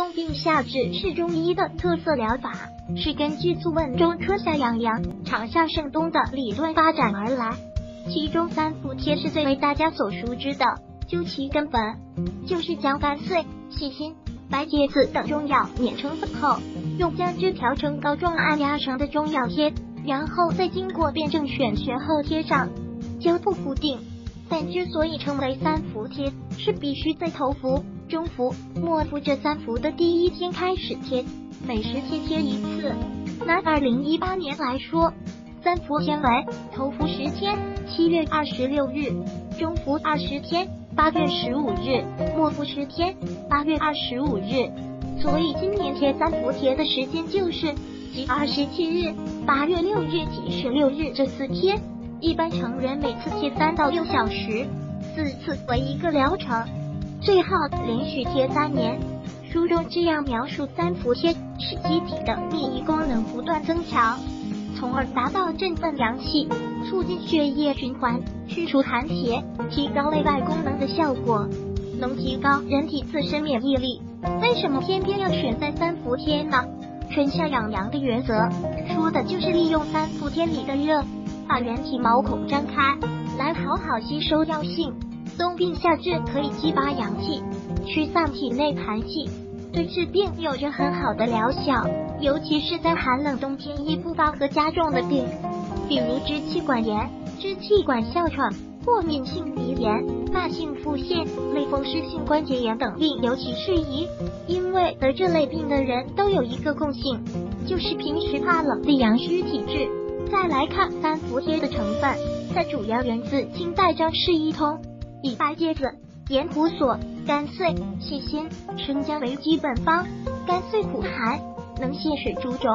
冬病夏治是中医的特色疗法，是根据《素问》中“春夏养阳，长夏盛冬”的理论发展而来。其中三伏贴是最为大家所熟知的，究其根本，就是将干碎、细心、白芥子等中药碾成粉后，用姜汁调成膏状按压成的中药贴，然后再经过辩证选穴后贴上，胶布固定。但之所以称为三伏贴，是必须在头伏。中伏、末伏这三伏的第一天开始贴，每十天贴一次。拿二零一八年来说，三伏天为头伏十天，七月二十六日；中伏二十天，八月十五日；末伏十天，八月二十五日。所以今年贴三伏贴的时间就是即二十七日、八月六日及十六日这四天。一般成人每次贴三到六小时，四次为一个疗程。最好连续贴三年。书中这样描述三伏贴：使机体的免疫功能不断增强，从而达到振奋阳气、促进血液循环、去除寒邪、提高内外功能的效果，能提高人体自身免疫力。为什么偏偏要选在三伏贴呢？春夏养阳的原则，说的就是利用三伏天里的热，把人体毛孔张开，来好好吸收药性。冬病夏治可以激发阳气，驱散体内寒气，对治病有着很好的疗效。尤其是在寒冷冬天易复发和加重的病，比如支气管炎、支气管哮喘、过敏性鼻炎、慢性腹泻、类风湿性关节炎等病尤其适宜。因为得这类病的人都有一个共性，就是平时怕冷的阳虚体质。再来看三伏贴的成分，它主要源自清代张氏医通。以白芥子、盐胡索、干碎、细辛、生姜为基本方。干碎苦寒，能泻水逐肿、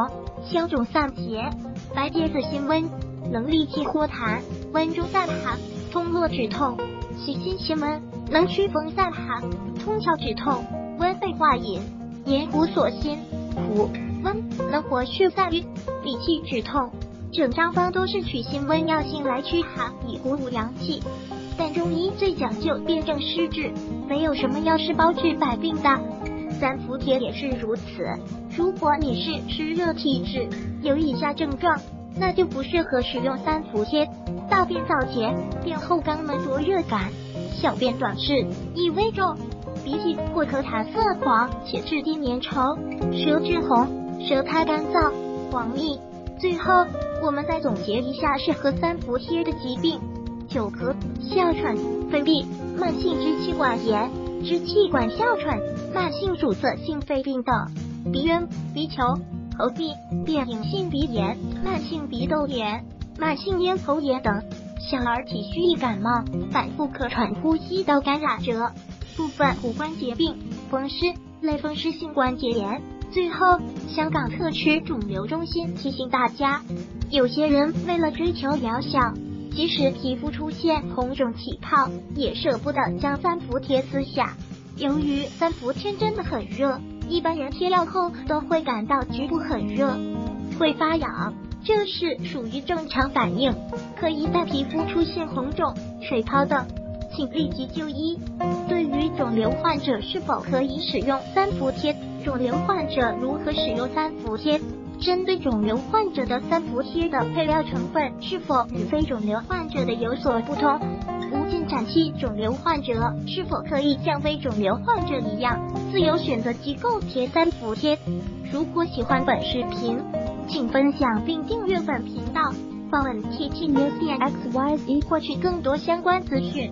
消肿散结；白芥子辛温，能利气豁痰、温中散寒、通络止痛；细辛辛温，能祛风散寒、通窍止痛、温肺化饮；盐胡索辛苦温，能活血散瘀、理气止痛。整张方都是取辛温药性来驱寒，以鼓舞阳气。但中医最讲究辨证施治，没有什么药是包治百病的。三伏贴也是如此。如果你是湿热体质，有以下症状，那就不适合使用三伏贴：大便燥结，便后肛门灼热感，小便短赤，异味重，鼻涕或咳痰色黄且质地粘稠，舌质红，舌苔干燥黄腻。最后，我们再总结一下适合三伏贴的疾病。久咳、哮喘、肺病、慢性支气管炎、支气管哮喘、慢性阻塞性肺病等；鼻渊、鼻球、喉痹、变隐性鼻炎、慢性鼻窦炎、慢性咽喉炎等；小儿体虚易感冒、反复咳喘、呼吸道感染者；部分骨关节病、风湿、类风湿性关节炎。最后，香港特区肿瘤中心提醒大家：有些人为了追求疗效。即使皮肤出现红肿起泡，也舍不得将三伏贴撕下。由于三伏贴真的很热，一般人贴了后都会感到局部很热，会发痒，这是属于正常反应。可一旦皮肤出现红肿、水泡等，请立即就医。对于肿瘤患者是否可以使用三伏贴？肿瘤患者如何使用三伏贴？针对肿瘤患者的三伏贴的配料成分是否与非肿瘤患者的有所不同？无进展期肿瘤患者是否可以像非肿瘤患者一样自由选择机构贴三伏贴？如果喜欢本视频，请分享并订阅本频道，访问 T T News 点 X Y Z 获取更多相关资讯。